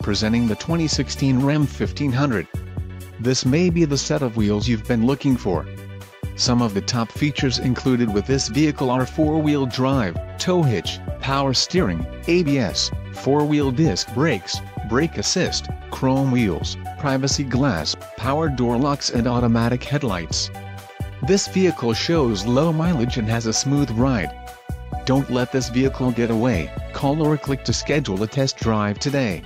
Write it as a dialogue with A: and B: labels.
A: presenting the 2016 Ram 1500. This may be the set of wheels you've been looking for. Some of the top features included with this vehicle are four-wheel drive, tow hitch, power steering, ABS, four-wheel disc brakes, brake assist, chrome wheels, privacy glass, power door locks and automatic headlights. This vehicle shows low mileage and has a smooth ride. Don't let this vehicle get away, call or click to schedule a test drive today.